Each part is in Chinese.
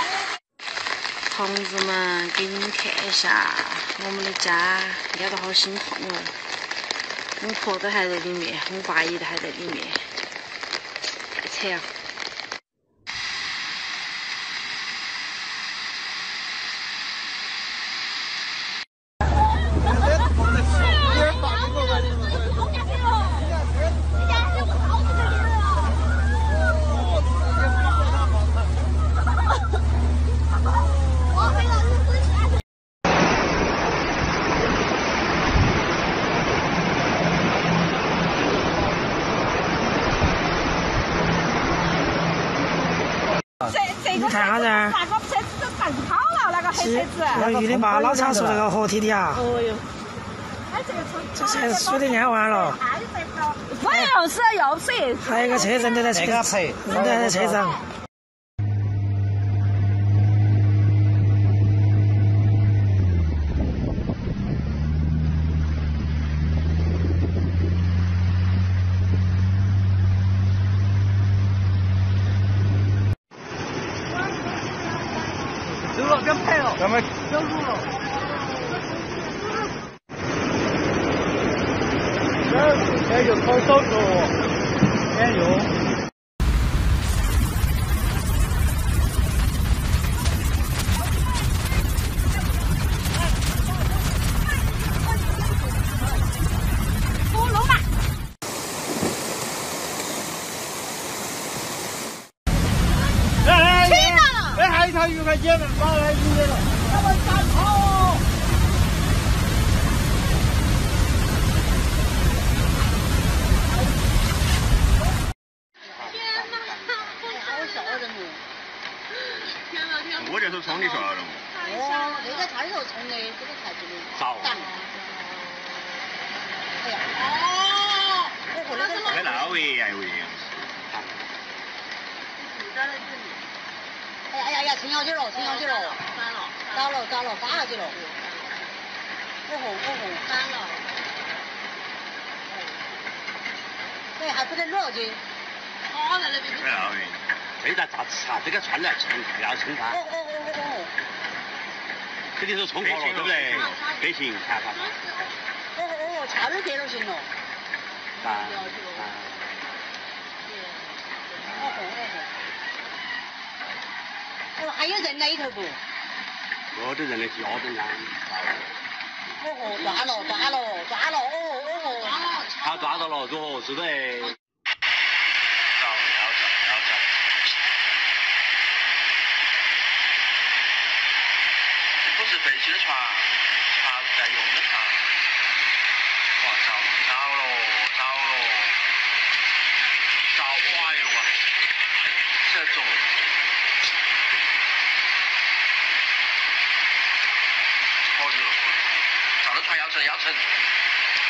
同志们，给你们看一下我们的家，压得好心痛哦。我婆都还在里面，我爸也都还在里面，太惨了。你看下子，那个车子都撞跑了，那个黑车子。那个玉林坝老常说那个活体的啊。哦哟。这车子水都淹完了。不要死要死。还有一个车人都在车，人都在车上。咱们走路了。这这就好少说，他愉快姐们，马来迎接了，咱们。天哪，好吓人哦！天哪天哪！我就是冲的说了哦，那个他里头冲的，这个太真的。早。哎呀，哦，我和那个。开那位呀位。哎呀呀呀，沉下去了，沉下去了，翻了，倒了倒了，翻下去了。不红不红，翻了。对，还不得落去。好在那边。在那边，这咋咋吃啊？这个穿来冲要冲翻。哦哦哦哦哦。肯定是冲破了，对不对？得行，看看。哦哦哦，差点跌了行了。啊。哦哦，还有人那里头不？我这人的腰都难。哦哦，抓了，抓了，抓了，哦哦哦，抓了。他抓到了，如何是的？找，要找，要找。不是废弃的船，船在用的船。哇，着着了，着了，着，哎呦哇，这重。快要沉要沉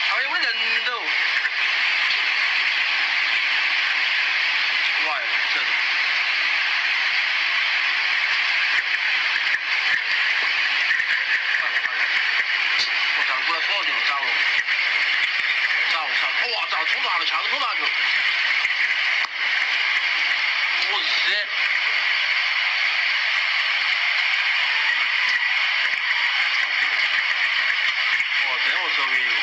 好像没人都哇了我操过来抱你们上了上路上路哇操冲断了全部冲断去了我日 so